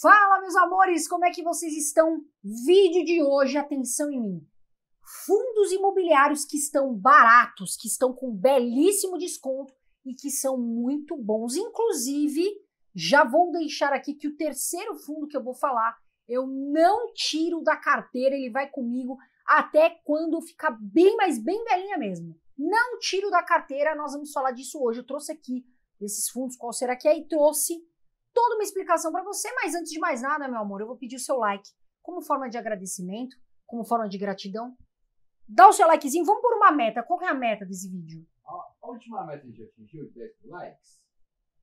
Fala, meus amores, como é que vocês estão? Vídeo de hoje, atenção em mim. Fundos imobiliários que estão baratos, que estão com belíssimo desconto e que são muito bons. Inclusive, já vou deixar aqui que o terceiro fundo que eu vou falar, eu não tiro da carteira, ele vai comigo até quando ficar bem, mais bem velhinha mesmo. Não tiro da carteira, nós vamos falar disso hoje. Eu trouxe aqui esses fundos, qual será que é? E trouxe toda uma explicação para você, mas antes de mais nada, meu amor, eu vou pedir o seu like como forma de agradecimento, como forma de gratidão. Dá o seu likezinho, vamos por uma meta. Qual é a meta desse vídeo? A última meta a gente atingiu 10 mil likes?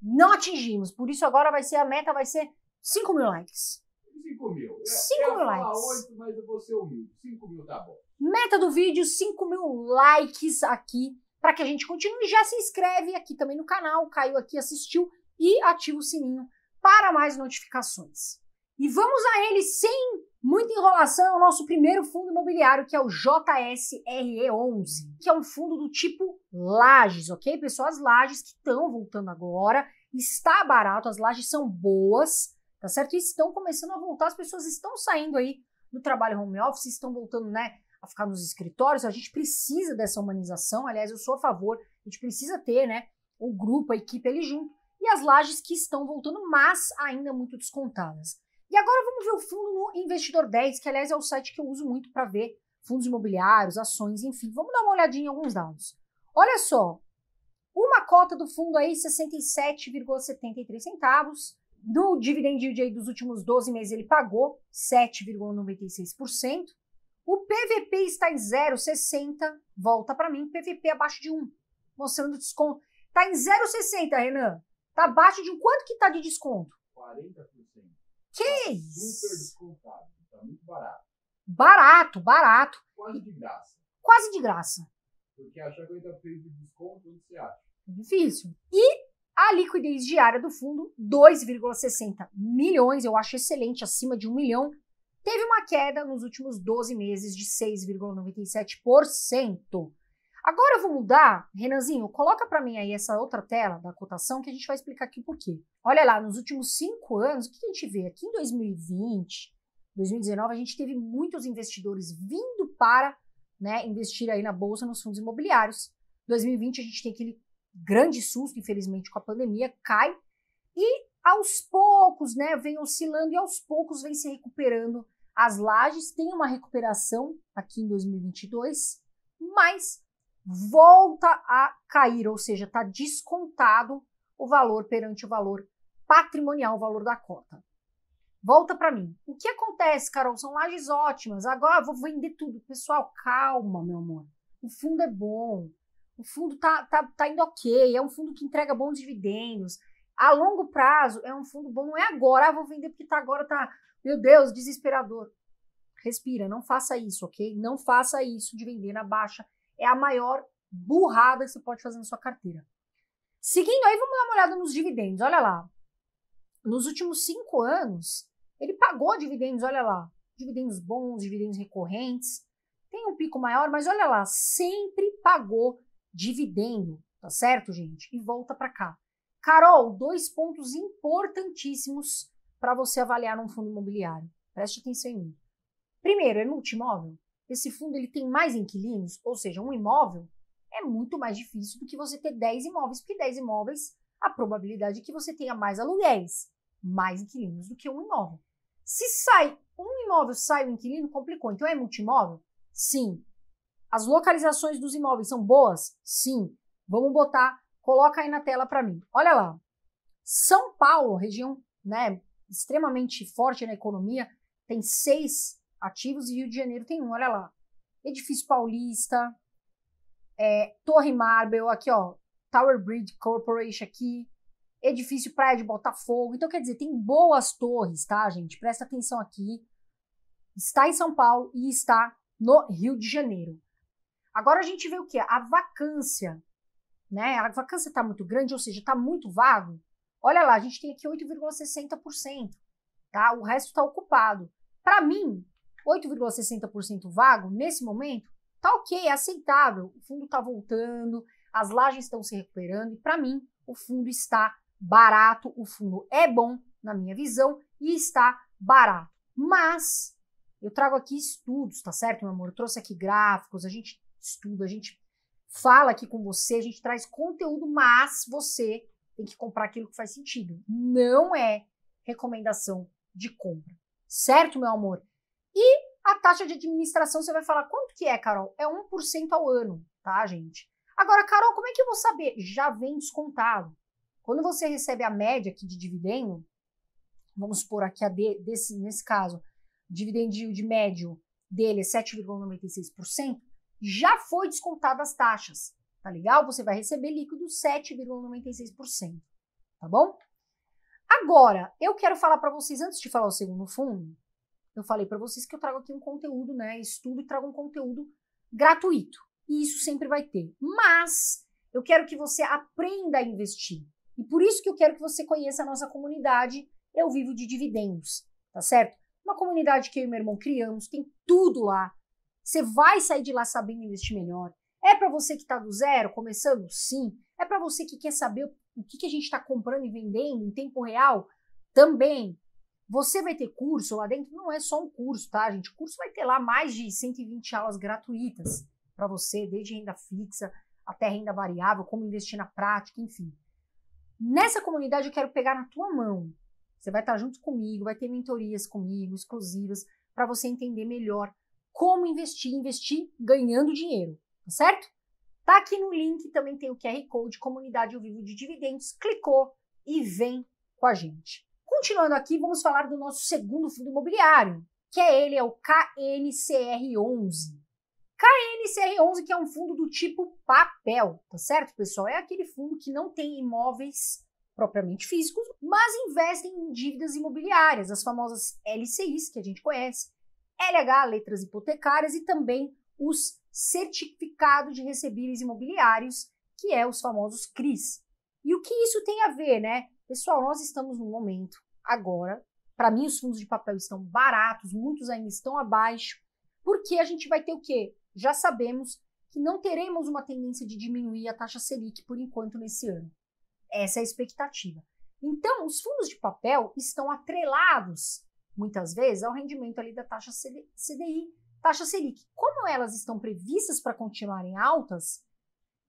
Não atingimos, por isso agora vai ser a meta, vai ser 5 mil likes. 5 mil. 5 mil likes. 8, mas eu vou ser humilde. 5 mil tá bom. Meta do vídeo, 5 mil likes aqui, para que a gente continue. Já se inscreve aqui também no canal, caiu aqui, assistiu e ativa o sininho para mais notificações. E vamos a ele sem muita enrolação, o nosso primeiro fundo imobiliário, que é o JSRE11, que é um fundo do tipo lajes, ok, pessoal? As lajes que estão voltando agora, está barato, as lajes são boas, tá certo? E estão começando a voltar, as pessoas estão saindo aí do trabalho home office, estão voltando, né, a ficar nos escritórios, a gente precisa dessa humanização, aliás, eu sou a favor, a gente precisa ter, né, o grupo, a equipe ali junto, e as lajes que estão voltando, mas ainda muito descontadas. E agora vamos ver o fundo no Investidor 10, que aliás é o site que eu uso muito para ver fundos imobiliários, ações, enfim. Vamos dar uma olhadinha em alguns dados. Olha só, uma cota do fundo aí 67,73 centavos. No dividend yield aí dos últimos 12 meses ele pagou 7,96%. O PVP está em 0,60, volta para mim, PVP abaixo de 1, mostrando desconto. Está em 0,60, Renan. Tá abaixo de um quanto que tá de desconto? 40%. Que tá isso? Super descontado. Tá muito barato. Barato, barato. Quase de graça. Quase de graça. Porque achar 40% de desconto, onde você acha? Difícil. E a liquidez diária do fundo, 2,60 milhões, eu acho excelente, acima de um milhão. Teve uma queda nos últimos 12 meses de 6,97%. Agora eu vou mudar, Renanzinho, coloca para mim aí essa outra tela da cotação que a gente vai explicar aqui por quê. Olha lá, nos últimos cinco anos, o que a gente vê? Aqui em 2020, 2019, a gente teve muitos investidores vindo para né, investir aí na bolsa, nos fundos imobiliários. 2020 a gente tem aquele grande susto, infelizmente, com a pandemia, cai e aos poucos, né, vem oscilando e aos poucos vem se recuperando as lajes. Tem uma recuperação aqui em 2022, mas volta a cair, ou seja, está descontado o valor perante o valor patrimonial, o valor da cota. Volta para mim. O que acontece, Carol? São lajes ótimas. Agora vou vender tudo. Pessoal, calma, meu amor. O fundo é bom. O fundo tá, tá, tá indo ok. É um fundo que entrega bons dividendos. A longo prazo é um fundo bom. Não é agora. Ah, vou vender porque tá agora, tá. Meu Deus, desesperador. Respira, não faça isso, ok? Não faça isso de vender na baixa é a maior burrada que você pode fazer na sua carteira. Seguindo aí, vamos dar uma olhada nos dividendos. Olha lá. Nos últimos cinco anos, ele pagou dividendos, olha lá. Dividendos bons, dividendos recorrentes. Tem um pico maior, mas olha lá, sempre pagou dividendo, tá certo, gente? E volta para cá. Carol, dois pontos importantíssimos para você avaliar um fundo imobiliário. Preste atenção em mim. Primeiro, é multimóvel? Esse fundo ele tem mais inquilinos, ou seja, um imóvel, é muito mais difícil do que você ter 10 imóveis, porque 10 imóveis, a probabilidade é que você tenha mais aluguéis, mais inquilinos do que um imóvel. Se sai um imóvel, sai um inquilino, complicou. Então é multimóvel? Sim. As localizações dos imóveis são boas? Sim. Vamos botar, coloca aí na tela para mim. Olha lá. São Paulo, região né, extremamente forte na economia, tem seis ativos e Rio de Janeiro tem um, olha lá. Edifício Paulista, é, Torre Marble, aqui ó, Tower Bridge Corporation aqui, edifício Praia de Botafogo. Então, quer dizer, tem boas torres, tá, gente? Presta atenção aqui. Está em São Paulo e está no Rio de Janeiro. Agora a gente vê o que? A vacância. Né? A vacância está muito grande, ou seja, está muito vago. Olha lá, a gente tem aqui 8,60%. Tá? O resto está ocupado. Para mim, 8,60% vago nesse momento, tá ok, é aceitável. O fundo está voltando, as lajes estão se recuperando e para mim o fundo está barato, o fundo é bom na minha visão e está barato. Mas eu trago aqui estudos, tá certo, meu amor? Eu trouxe aqui gráficos, a gente estuda, a gente fala aqui com você, a gente traz conteúdo, mas você tem que comprar aquilo que faz sentido. Não é recomendação de compra. Certo, meu amor? E a taxa de administração, você vai falar, quanto que é, Carol? É 1% ao ano, tá, gente? Agora, Carol, como é que eu vou saber? Já vem descontado. Quando você recebe a média aqui de dividendo, vamos supor aqui a de, desse, nesse caso, dividendo de médio dele é 7,96%, já foi descontado as taxas, tá legal? Você vai receber líquido 7,96%, tá bom? Agora, eu quero falar para vocês, antes de falar o segundo fundo, eu falei para vocês que eu trago aqui um conteúdo, né? Estudo e trago um conteúdo gratuito. E isso sempre vai ter. Mas eu quero que você aprenda a investir. E por isso que eu quero que você conheça a nossa comunidade Eu Vivo de Dividendos, tá certo? Uma comunidade que eu e meu irmão criamos, tem tudo lá. Você vai sair de lá sabendo investir melhor. É para você que está do zero, começando? Sim. É para você que quer saber o que, que a gente está comprando e vendendo em tempo real? Também. Você vai ter curso lá dentro? Não é só um curso, tá, gente? O curso vai ter lá mais de 120 aulas gratuitas para você, desde renda fixa até renda variável, como investir na prática, enfim. Nessa comunidade eu quero pegar na tua mão. Você vai estar junto comigo, vai ter mentorias comigo, exclusivas, para você entender melhor como investir, investir ganhando dinheiro, tá certo? Tá aqui no link, também tem o QR Code Comunidade ao Vivo de Dividendos, clicou e vem com a gente. Continuando aqui, vamos falar do nosso segundo fundo imobiliário, que é ele, é o KNCR11. KNCR11, que é um fundo do tipo papel, tá certo, pessoal? É aquele fundo que não tem imóveis propriamente físicos, mas investem em dívidas imobiliárias, as famosas LCIs, que a gente conhece, LH, letras hipotecárias, e também os certificados de recebíveis imobiliários, que é os famosos CRIs. E o que isso tem a ver, né? Pessoal, nós estamos num momento agora, para mim os fundos de papel estão baratos, muitos ainda estão abaixo, porque a gente vai ter o quê? Já sabemos que não teremos uma tendência de diminuir a taxa Selic por enquanto nesse ano. Essa é a expectativa. Então, os fundos de papel estão atrelados, muitas vezes, ao rendimento ali da taxa CDI, taxa Selic. Como elas estão previstas para continuarem altas,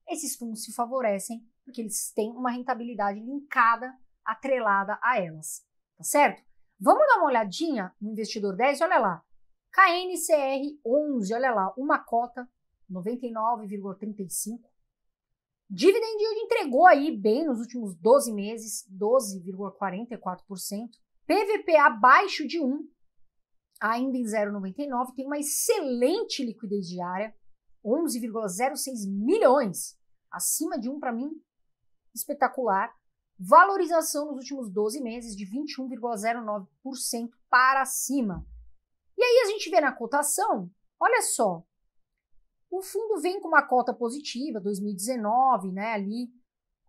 esses fundos se favorecem porque eles têm uma rentabilidade linkada, atrelada a elas. Tá certo? Vamos dar uma olhadinha no investidor 10, olha lá. KNCR 11, olha lá, uma cota 99,35 Dividend yield entregou aí bem nos últimos 12 meses, 12,44%. PVP abaixo de 1, ainda em 0,99, tem uma excelente liquidez diária, 11,06 milhões. Acima de 1 para mim, espetacular. Valorização nos últimos 12 meses de 21,09% para cima. E aí a gente vê na cotação, olha só, o fundo vem com uma cota positiva, 2019, né, ali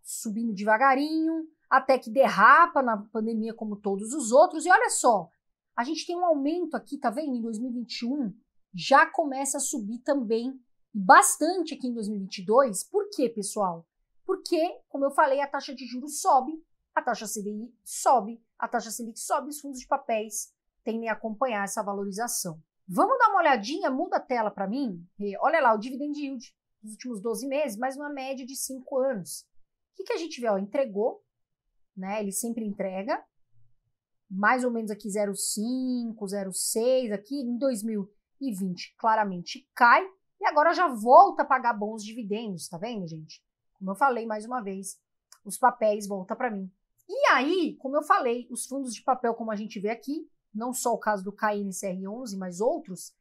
subindo devagarinho, até que derrapa na pandemia como todos os outros. E olha só, a gente tem um aumento aqui, tá vendo? Em 2021 já começa a subir também bastante aqui em 2022. Por quê, pessoal? Porque, como eu falei, a taxa de juros sobe, a taxa CDI sobe, a taxa Selic sobe, os fundos de papéis tendem a acompanhar essa valorização. Vamos dar uma olhadinha, muda a tela para mim. olha lá, o dividend yield dos últimos 12 meses, mais uma média de 5 anos. O que, que a gente vê? Ó, entregou, né? Ele sempre entrega. Mais ou menos aqui 0,5, 0,6 aqui em 2020 claramente cai e agora já volta a pagar bons dividendos, tá vendo, gente? Como eu falei mais uma vez, os papéis voltam para mim. E aí, como eu falei, os fundos de papel, como a gente vê aqui, não só o caso do KNCR11, mas outros,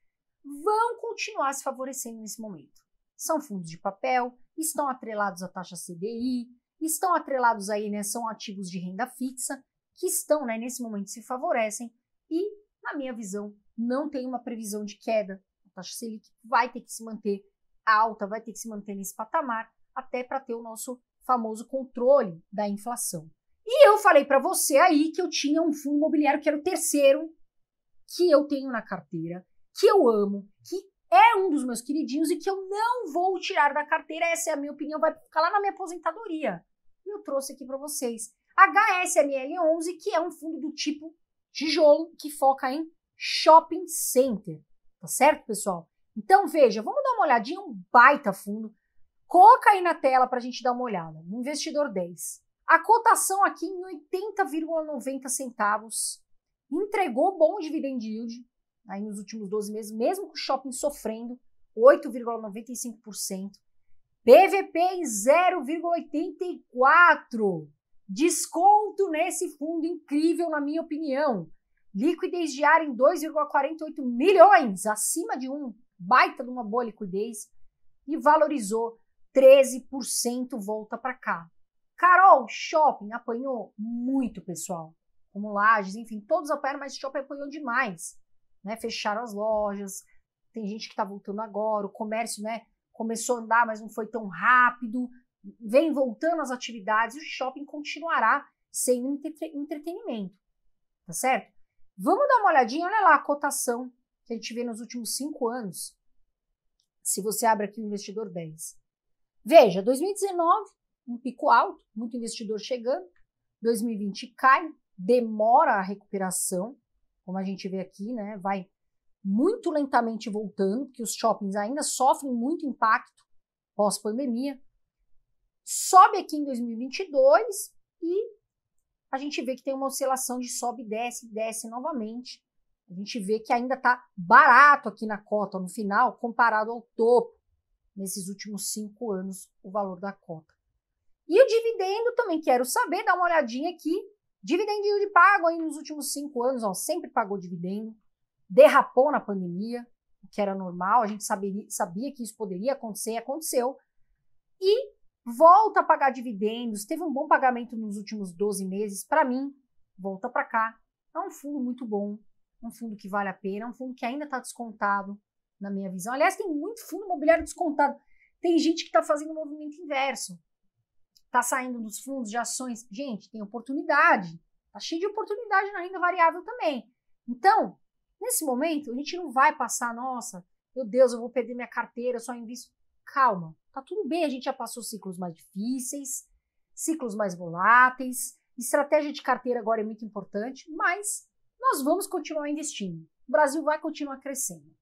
vão continuar se favorecendo nesse momento. São fundos de papel, estão atrelados à taxa CDI, estão atrelados aí, né, são ativos de renda fixa, que estão, né, nesse momento se favorecem e, na minha visão, não tem uma previsão de queda. A taxa Selic vai ter que se manter alta, vai ter que se manter nesse patamar, até para ter o nosso famoso controle da inflação. E eu falei para você aí que eu tinha um fundo imobiliário que era o terceiro que eu tenho na carteira, que eu amo, que é um dos meus queridinhos e que eu não vou tirar da carteira. Essa é a minha opinião, vai ficar lá na minha aposentadoria. E eu trouxe aqui para vocês. HSML11, que é um fundo do tipo tijolo que foca em shopping center. Tá certo, pessoal? Então, veja, vamos dar uma olhadinha, um baita fundo. Coloca aí na tela para a gente dar uma olhada. Investidor 10. A cotação aqui em 80,90 centavos. Entregou bom dividend yield aí nos últimos 12 meses, mesmo com o shopping sofrendo, 8,95%. PVP em 0,84%. Desconto nesse fundo incrível, na minha opinião. Liquidez diária em 2,48 milhões, acima de um baita de uma boa liquidez. E valorizou 13% volta para cá. Carol, shopping apanhou muito, pessoal. Como lajes, enfim, todos apanharam, mas shopping apanhou demais. Né? Fecharam as lojas, tem gente que está voltando agora, o comércio né, começou a andar, mas não foi tão rápido vem voltando às atividades, o shopping continuará sem entretenimento, tá certo? Vamos dar uma olhadinha, olha lá a cotação que a gente vê nos últimos cinco anos. Se você abre aqui o investidor 10. Veja, 2019, um pico alto, muito investidor chegando. 2020 cai, demora a recuperação, como a gente vê aqui, né? Vai muito lentamente voltando, porque os shoppings ainda sofrem muito impacto pós-pandemia sobe aqui em 2022 e a gente vê que tem uma oscilação de sobe, desce, desce novamente. A gente vê que ainda está barato aqui na cota no final, comparado ao topo, nesses últimos cinco anos, o valor da cota. E o dividendo também quero saber, dá uma olhadinha aqui. Dividendo de pago aí nos últimos cinco anos, ó, sempre pagou dividendo, derrapou na pandemia, o que era normal, a gente sabia, sabia que isso poderia acontecer, aconteceu. E volta a pagar dividendos, teve um bom pagamento nos últimos 12 meses, para mim, volta para cá. É um fundo muito bom, um fundo que vale a pena, é um fundo que ainda está descontado, na minha visão. Aliás, tem muito fundo imobiliário descontado. Tem gente que está fazendo um movimento inverso. Está saindo dos fundos de ações. Gente, tem oportunidade. Está cheio de oportunidade na renda variável também. Então, nesse momento, a gente não vai passar, nossa, meu Deus, eu vou perder minha carteira, eu só invisto. Calma. Tá tudo bem, a gente já passou ciclos mais difíceis, ciclos mais voláteis, estratégia de carteira agora é muito importante, mas nós vamos continuar investindo. O Brasil vai continuar crescendo.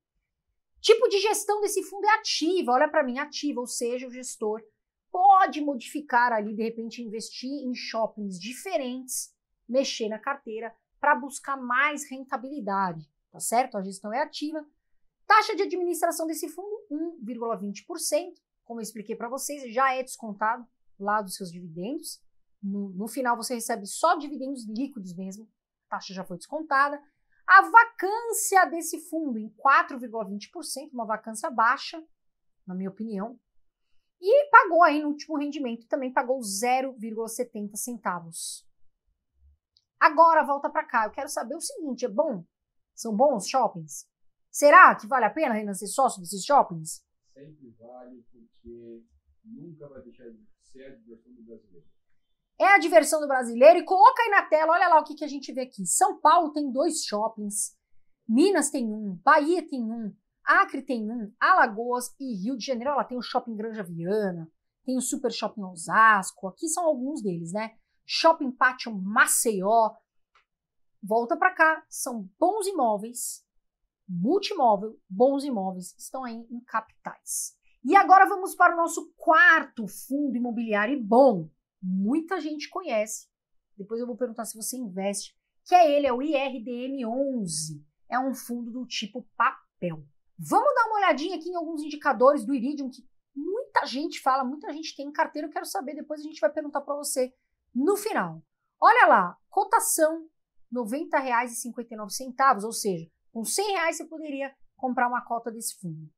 Tipo de gestão desse fundo é ativa, olha para mim, ativa, ou seja, o gestor pode modificar ali, de repente, investir em shoppings diferentes, mexer na carteira para buscar mais rentabilidade, tá certo? A gestão é ativa. Taxa de administração desse fundo, 1,20% como eu expliquei para vocês, já é descontado lá dos seus dividendos. No, no final você recebe só dividendos líquidos mesmo, a taxa já foi descontada. A vacância desse fundo em 4,20%, uma vacância baixa, na minha opinião. E pagou aí no último rendimento, também pagou 0,70 centavos. Agora volta para cá, eu quero saber o seguinte, é bom? São bons shoppings? Será que vale a pena ainda ser sócio desses shoppings? Sempre vale, porque nunca vai deixar de ser a diversão do brasileiro. É a diversão do brasileiro. E coloca aí na tela, olha lá o que, que a gente vê aqui. São Paulo tem dois shoppings, Minas tem um, Bahia tem um, Acre tem um, Alagoas e Rio de Janeiro, ela tem o Shopping Granja Viana, tem o Super Shopping Osasco, aqui são alguns deles, né? Shopping Pátio Maceió. Volta para cá, são bons imóveis, multimóvel, bons imóveis, estão aí em capitais. E agora vamos para o nosso quarto fundo imobiliário bom. Muita gente conhece. Depois eu vou perguntar se você investe. Que é ele, é o IRDM11. É um fundo do tipo papel. Vamos dar uma olhadinha aqui em alguns indicadores do Iridium que muita gente fala, muita gente tem em carteira. Eu quero saber, depois a gente vai perguntar para você no final. Olha lá, cotação R$ 90,59, ou seja, com 100 reais você poderia comprar uma cota desse fundo.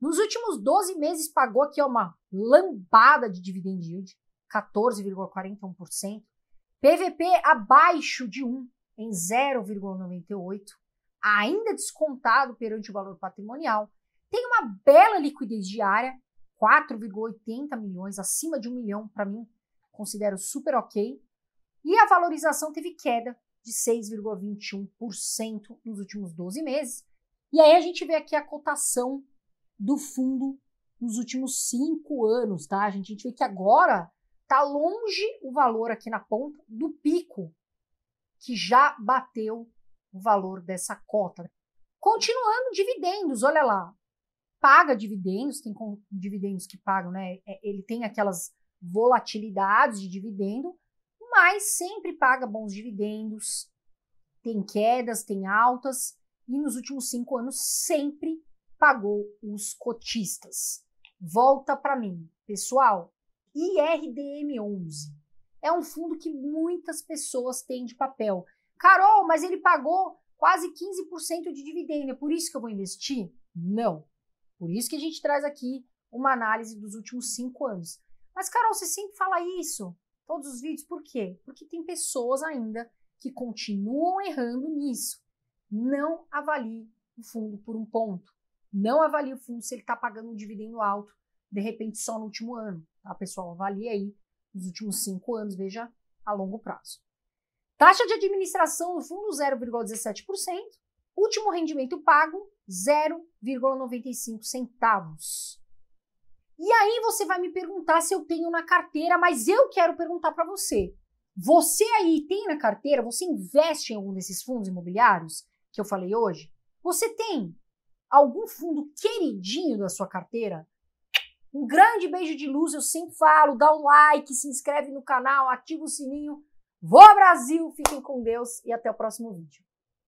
Nos últimos 12 meses pagou aqui uma lambada de dividend yield, 14,41%. PVP abaixo de 1 em 0,98, ainda descontado perante o valor patrimonial. Tem uma bela liquidez diária, 4,80 milhões, acima de 1 milhão, para mim, considero super ok. E a valorização teve queda de 6,21% nos últimos 12 meses. E aí a gente vê aqui a cotação do fundo nos últimos cinco anos, tá, gente? A gente vê que agora tá longe o valor aqui na ponta do pico que já bateu o valor dessa cota. Continuando, dividendos, olha lá. Paga dividendos, tem dividendos que pagam, né? É, ele tem aquelas volatilidades de dividendo, mas sempre paga bons dividendos, tem quedas, tem altas, e nos últimos cinco anos sempre pagou os cotistas. Volta para mim, pessoal. IRDM11 é um fundo que muitas pessoas têm de papel. Carol, mas ele pagou quase 15% de dividendo, é por isso que eu vou investir? Não. Por isso que a gente traz aqui uma análise dos últimos cinco anos. Mas, Carol, você sempre fala isso, todos os vídeos, por quê? Porque tem pessoas ainda que continuam errando nisso. Não avalie o fundo por um ponto. Não avalie o fundo se ele está pagando um dividendo alto, de repente só no último ano. Tá, pessoal? Avalie aí nos últimos cinco anos, veja a longo prazo. Taxa de administração do fundo 0,17%. Último rendimento pago 0,95 centavos. E aí você vai me perguntar se eu tenho na carteira, mas eu quero perguntar para você. Você aí tem na carteira, você investe em algum desses fundos imobiliários que eu falei hoje? Você tem algum fundo queridinho da sua carteira? Um grande beijo de luz, eu sempre falo, dá um like, se inscreve no canal, ativa o sininho. Voa Brasil, fiquem com Deus e até o próximo vídeo.